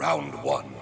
Round one.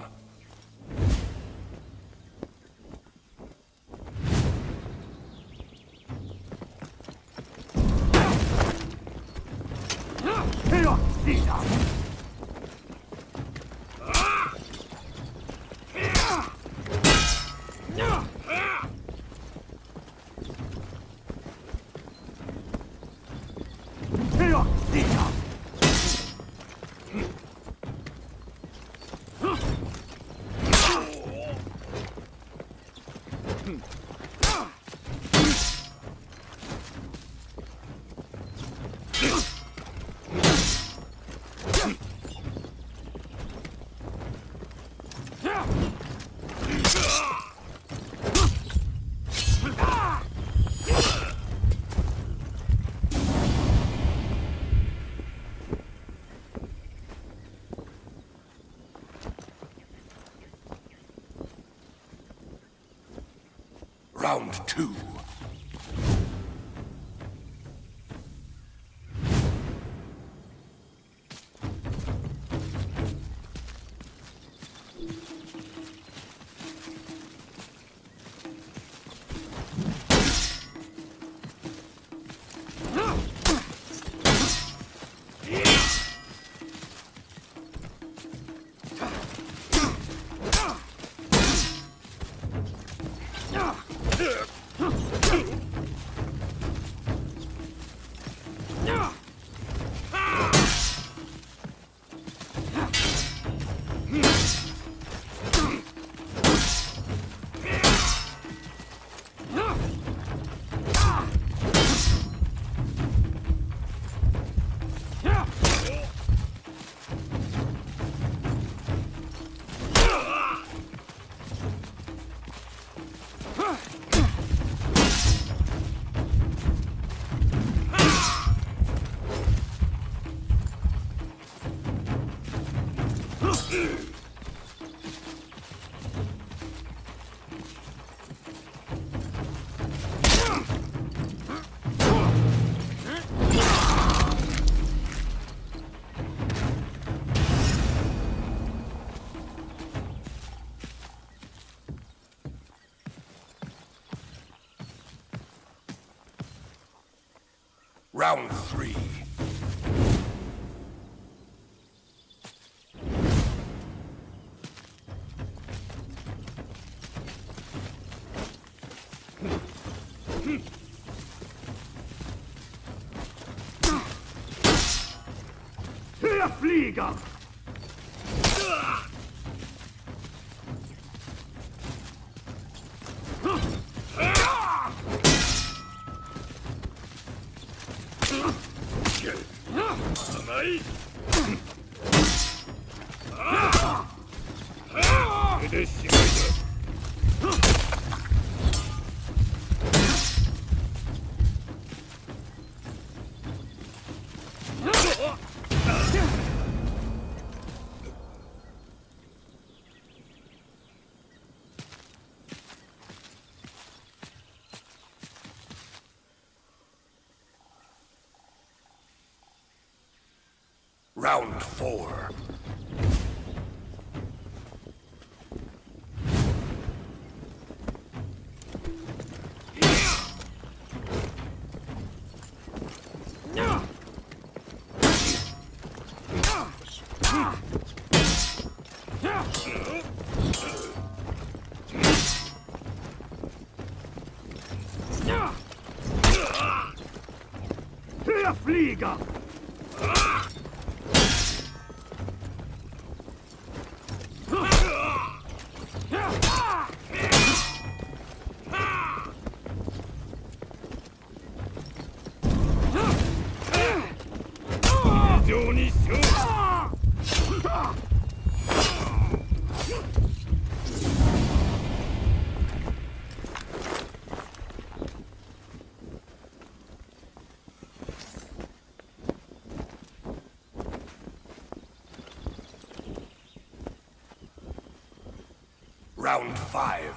Round two. Round three. Höher Flieger! Round four. Flieger! Round five.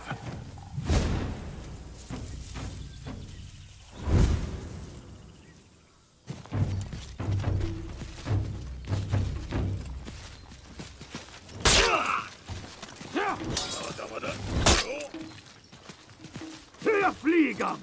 Flieger!